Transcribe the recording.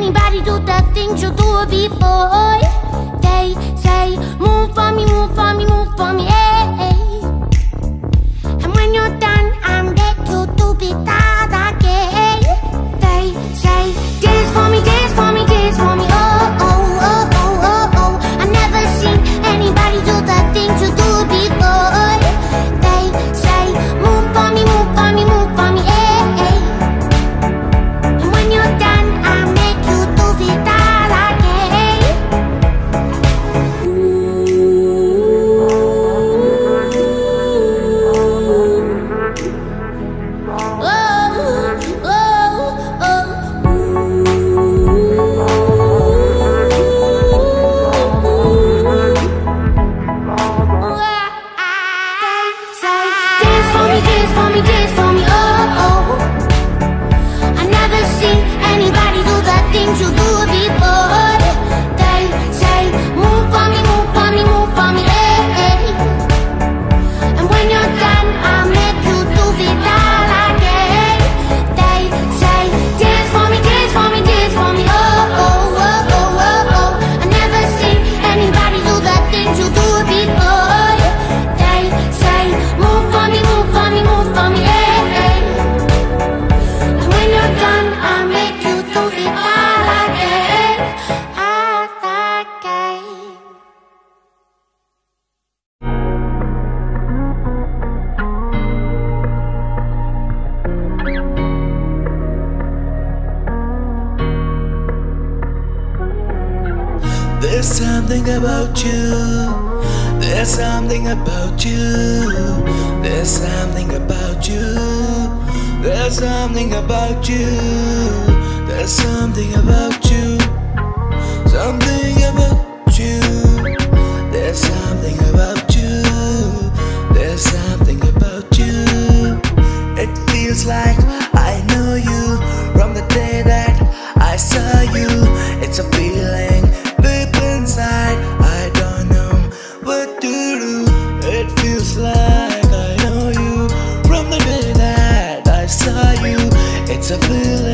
anybody do the things you do before? They say, move for me, move for There's something about you. There's something about you. There's something about you. There's something about you. There's something about you. Something about just like I know you from the day that I saw you. It's a feeling.